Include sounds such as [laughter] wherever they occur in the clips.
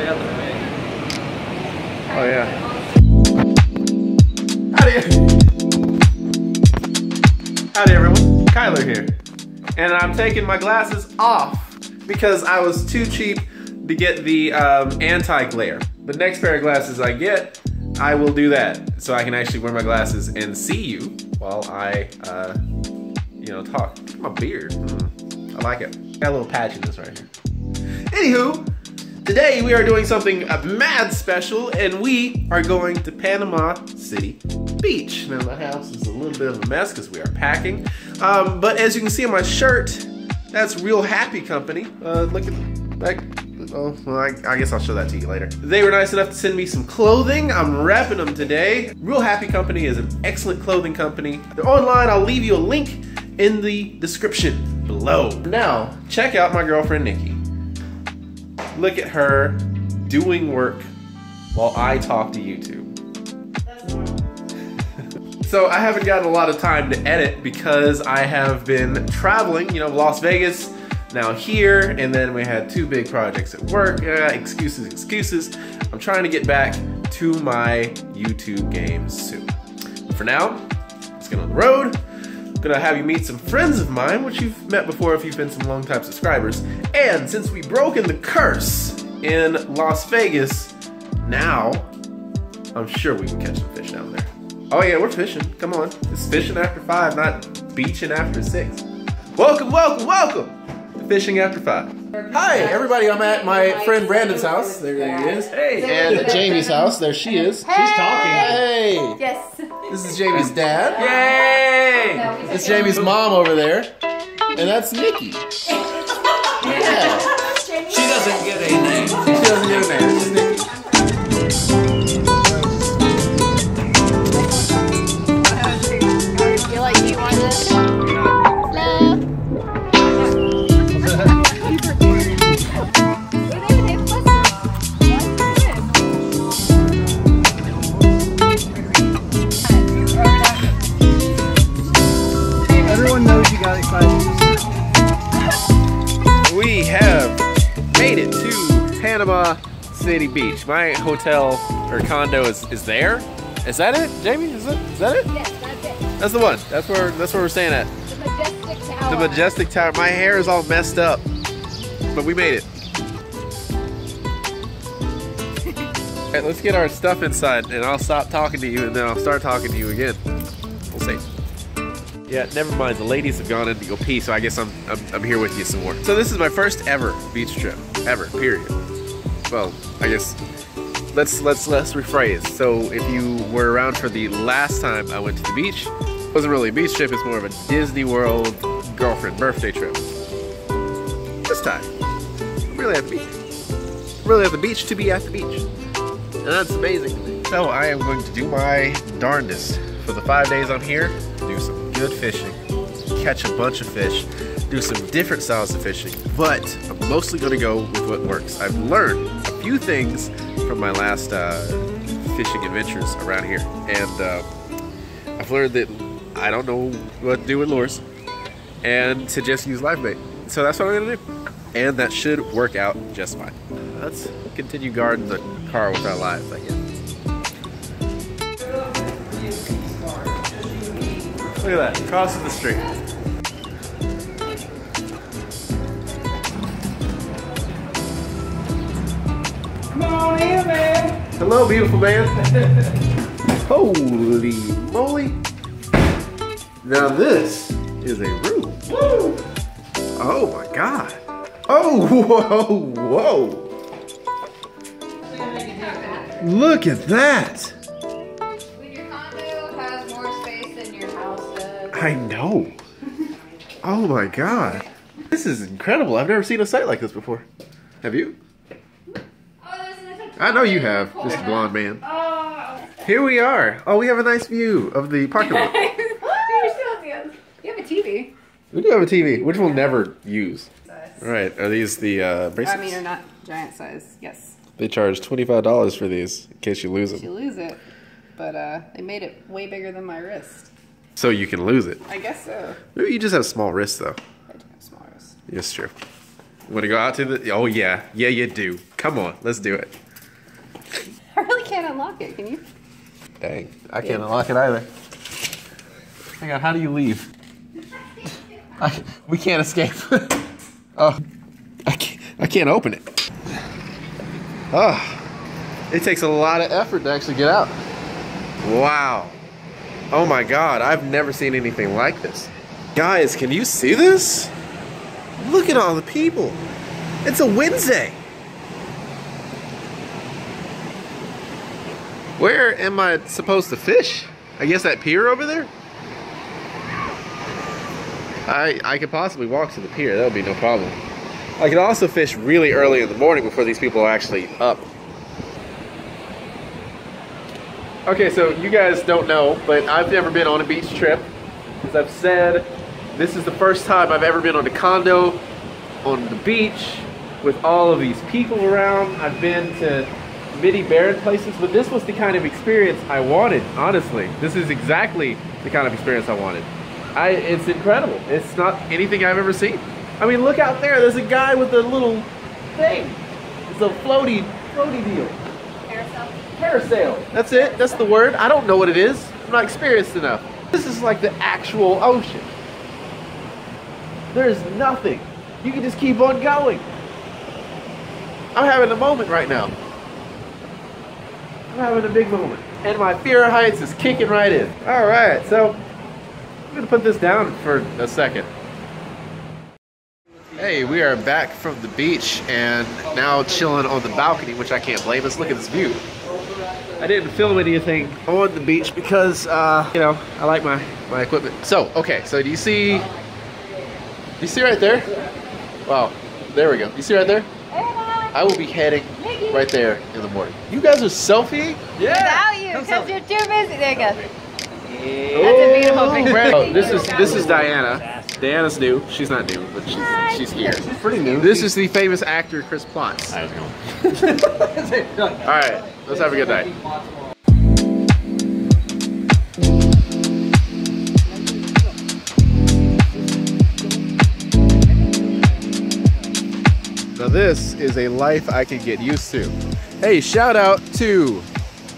Oh yeah. Howdy. Howdy everyone. Kyler here. And I'm taking my glasses off because I was too cheap to get the um, anti-glare. The next pair of glasses I get, I will do that. So I can actually wear my glasses and see you while I, uh, you know, talk. My beard. Mm, I like it. Got a little patch in this right here. Anywho, Today we are doing something mad special and we are going to Panama City Beach. Now my house is a little bit of a mess because we are packing. Um, but as you can see on my shirt, that's Real Happy Company. Uh, look at like Oh, well, I, I, guess I'll show that to you later. They were nice enough to send me some clothing. I'm wrapping them today. Real Happy Company is an excellent clothing company. They're online. I'll leave you a link in the description below. Now, check out my girlfriend, Nikki look at her doing work while I talk to YouTube. [laughs] so I haven't gotten a lot of time to edit because I have been traveling, you know, Las Vegas, now here, and then we had two big projects at work. Uh, excuses, excuses. I'm trying to get back to my YouTube game soon. But For now, let's get on the road Gonna have you meet some friends of mine, which you've met before if you've been some long-time subscribers. And since we broken the curse in Las Vegas, now I'm sure we can catch some fish down there. Oh yeah, we're fishing. Come on. It's fishing after five, not beaching after six. Welcome, welcome, welcome to Fishing After Five. Hi, everybody. I'm at my friend Brandon's house. There, there he is. Hey. And at Jamie's house. There she is. Hey. She's talking. Hey. Yes. This is Jamie's dad. Yay! It's Jamie's mom over there. And that's Nikki. [laughs] Yeah. She doesn't get a name. She doesn't get a name. Panama City Beach. My hotel or condo is, is there. Is that it, Jamie? Is, it, is that it? Yes, that's it. That's the one. That's where that's where we're staying at. The Majestic Tower. The Majestic Tower. My hair is all messed up, but we made it. [laughs] All right, let's get our stuff inside, and I'll stop talking to you, and then I'll start talking to you again. We'll see. Yeah, never mind. The ladies have gone in to go pee, so I guess I'm, I'm I'm here with you some more. So this is my first ever beach trip, ever. Period. Well, I guess let's let's let's rephrase. So if you were around for the last time I went to the beach, it wasn't really a beach trip. It's more of a Disney World girlfriend birthday trip. This time, I'm really at the beach. I'm really at the beach to be at the beach, and that's amazing. So I am going to do my darndest for the five days I'm here. Do some good fishing, catch a bunch of fish, do some different styles of fishing, but I'm mostly going to go with what works. I've learned a few things from my last uh, fishing adventures around here, and uh, I've learned that I don't know what to do with lures, and to just use live bait. So that's what I'm to do, and that should work out just fine. Let's continue guarding the car with our lives, I guess. Look at that, crossing the street. Come on in, man. Hello, beautiful man. Holy moly. Now this is a room. Woo! Oh my god. Oh, [laughs] whoa, whoa. Look at that. Your condo has more space than your house does. I know. Oh my god. This is incredible. I've never seen a sight like this before. Have you? I know you have, Mr. Blonde Man. Oh. Here we are. Oh, we have a nice view of the parking lot. You're still at the end. You have a TV. We do have a TV, which we'll never use. All right, are these the uh, bracelets? I mean, they're not giant size. Yes, They charge twenty-five dollars for these in case you lose you lose it, but uh, they made it way bigger than my wrist. so you can lose it. I guess so. Maybe you just have small wrists though. I do have small wrists. Yes, true. Want to go out to the? Oh yeah, yeah, you do. Come on, let's do it. [laughs] I really can't unlock it. Can you? Dang, I can't unlock it either. Hang on, how do you leave? [laughs] I, we can't escape. [laughs] oh, I can't, I can't open it. Oh, it takes a lot of effort to actually get out. Wow. Oh my God, I've never seen anything like this. Guys, can you see this? Look at all the people. It's a Wednesday. Where am I supposed to fish? I guess that pier over there? I I could possibly walk to the pier. That would be no problem. I could also fish really early in the morning before these people are actually up. Okay, so you guys don't know, but I've never been on a beach trip. As I've said, this is the first time I've ever been on a condo on the beach with all of these people around. I've been to many barren places, but this was the kind of experience I wanted, honestly. This is exactly the kind of experience I wanted. I, it's incredible. It's not anything I've ever seen. I mean, look out there. There's a guy with a little thing. It's a floaty, floaty deal. Parasail. Parasail. That's it. That's the word. I don't know what it is. I'm not experienced enough. This is like the actual ocean. There's nothing. You can just keep on going. I'm having a moment right now. I'm having a big moment. And my fear of heights is kicking right in. All right, so I'm gonna put this down for a second. Hey, we are back from the beach and now chilling on the balcony, which I can't blame us. Look at this view. I didn't film anything on the beach because, uh, you know, I like my, my equipment. So, okay, so do you see, do you see right there? Wow, there we go. You see right there? I will be heading right there in the morning. You guys are selfie? Without you, because you're too busy. There you go. Oh, beautiful picture. oh, this is this is Diana. Diana's new. She's not new, but she's she's here. She's pretty new. This is the famous actor Chris Plotz. [laughs] All right, let's have a good night. Now this is a life I can get used to. Hey, shout out to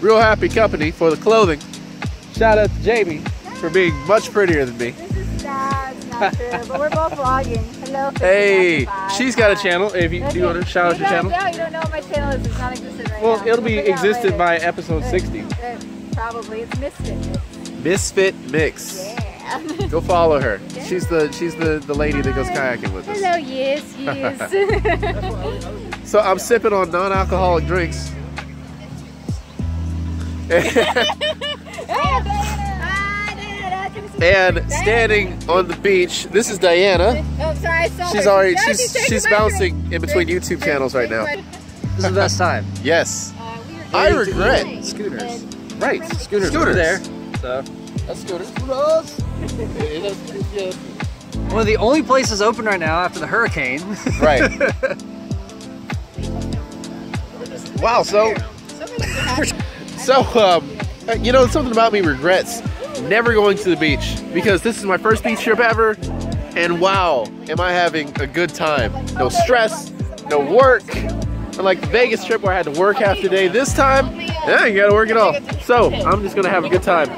Real Happy Company for the clothing. Shout out to Jamie for being much prettier than me. This is sad, it's not true, but we're both vlogging. Hello. [laughs] Hey, she's got a channel. If you do you want to shout out your channel? No, you don't know what my channel is. It's not existent right Well, now. Well, it'll be We'll figure it out existed by episode Uh, 60. uh, Probably. It's Misfit. Misfit Mix. Yeah. Go follow her. [laughs] She's the she's the the lady that goes kayaking with us. Hello, yes, yes. [laughs] So I'm sipping on non-alcoholic drinks. [laughs] and standing on the beach, this is Diana. oh, sorry, She's already she's she's bouncing in between YouTube channels right now. This is the best time. Yes. Uh, we were I regret Scooters. Right. Scooters, Scooters. there. So That's scooters. For us. One of the only places open right now after the hurricane. Right. [laughs] wow. So, so um, you know something about me regrets never going to the beach because this is my first beach trip ever, and wow, am I having a good time? No stress, no work. Unlike the Vegas trip where I had to work half the day, this time, yeah, you gotta work it all. So I'm just gonna have a good time.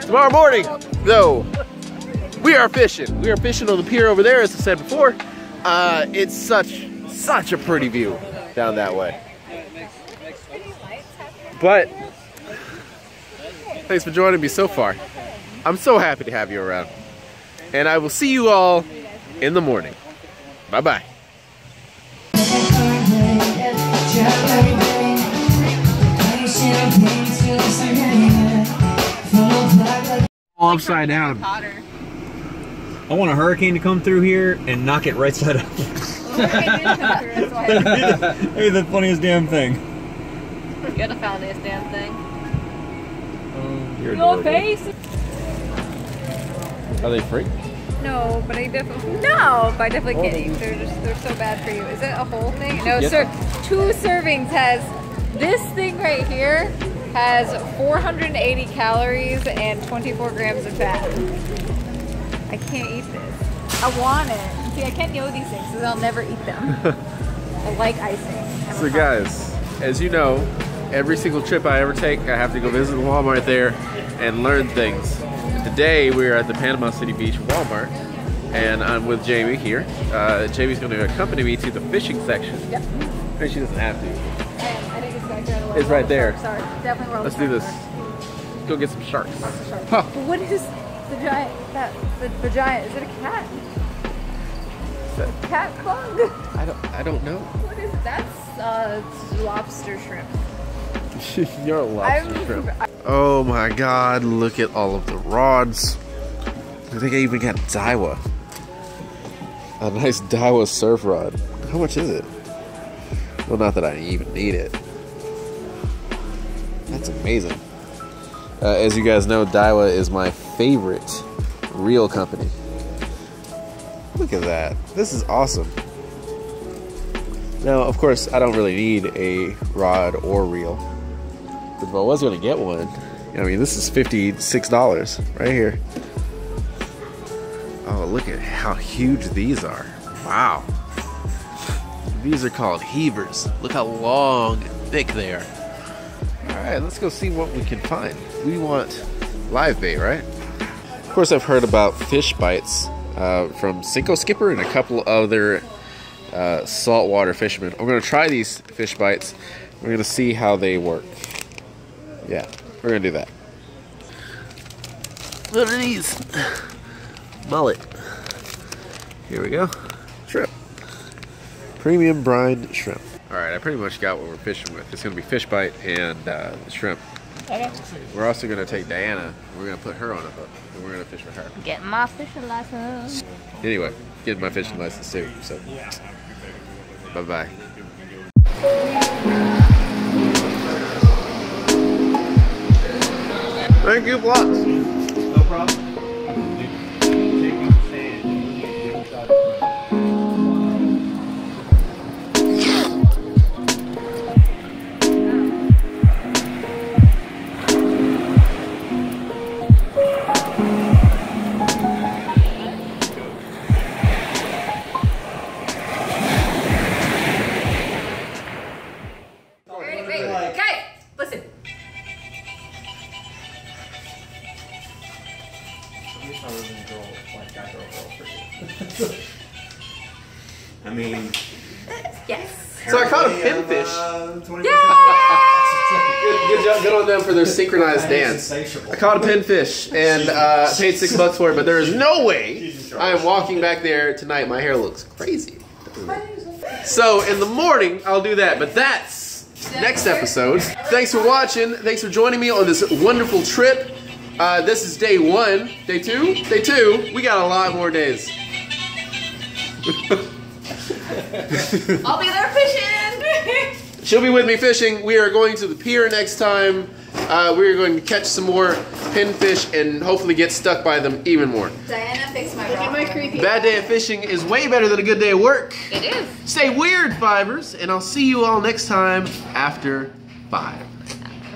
Tomorrow morning, though, we are fishing. We are fishing on the pier over there, as I said before. Uh, it's such, such a pretty view down that way. But thanks for joining me so far. I'm so happy to have you around. And I will see you all in the morning. Bye bye. All upside down. I want a hurricane to come through here and knock it right side up. That's why [laughs] you hey, the funniest damn thing. Gotta found this damn thing. Um, You're Your adorable. face? Are they free? No, but I definitely no, but I definitely oh. can't eat. They're just they're so bad for you. Is it a whole thing? No, Yes. sir. Two servings has this thing right here has 480 calories and 24 grams of fat. I can't eat this. I want it. See, I can't know these things, so I'll never eat them. [laughs] I like icing. I'm So guys, as you know, every single trip I ever take, I have to go visit the Walmart there and learn things. Today we're at the Panama City Beach Walmart, and I'm with Jamie here. Uh, Jamie's going to accompany me to the fishing section. Yep. And she doesn't have to. I, I think it's back there. to It's right the there. are. Definitely Let's do this. Let's go get some sharks. are. Sharks. Huh. What is the giant? That the, the giant? Is it a cat? Cat bug? I don't. I don't know. What is that's uh lobster shrimp. [laughs] You're a lobster I'm- shrimp. Oh my God! Look at all of the rods. I think I even got Daiwa. A nice Daiwa surf rod. How much is it? Well, not that I even need it. That's amazing. Uh, as you guys know, Daiwa is my favorite reel company. Look at that. This is awesome. Now, of course, I don't really need a rod or reel. But if I was going to get one, I mean, this is $56 right here. Oh, look at how huge these are. Wow. These are called heavers. Look how long and thick they are. All right, let's go see what we can find. We want live bait, right? Of course, I've heard about fish bites uh, from Cinco Skipper and a couple other uh, saltwater fishermen. I'm going to try these fish bites. We're going to see how they work. Yeah, we're going to do that. What are these? Mullet. Here we go. Shrimp. Premium brine shrimp. All right, I pretty much got what we're fishing with. It's going to be fish bite and uh, shrimp. Okay. We're also going to take Diana. We're going to put her on a hook, and we're going to fish with her. Get my fishing license. Anyway, get my fishing license too. So, bye bye. Thank you, Blocks. No problem. Yes. So I caught a pinfish. Uh, [laughs] Good, good job, good on them for their synchronized dance. I caught a pinfish and uh, paid six bucks for it, but there is no way I am walking back there tonight. My hair looks crazy. So in the morning, I'll do that, but that's next episode. Thanks for watching. Thanks for joining me on this wonderful trip. Uh, this is day one. Day two? Day two. We got a lot more days. [laughs] I'll be there fishing. [laughs] She'll be with me fishing. We are going to the pier next time. Uh, we are going to catch some more pinfish and hopefully get stuck by them even more. Diana fixed my Look at my creepy. Bad day of fishing is way better than a good day of work. It is. Stay weird, fivers, and I'll see you all next time after five.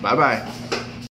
Bye bye.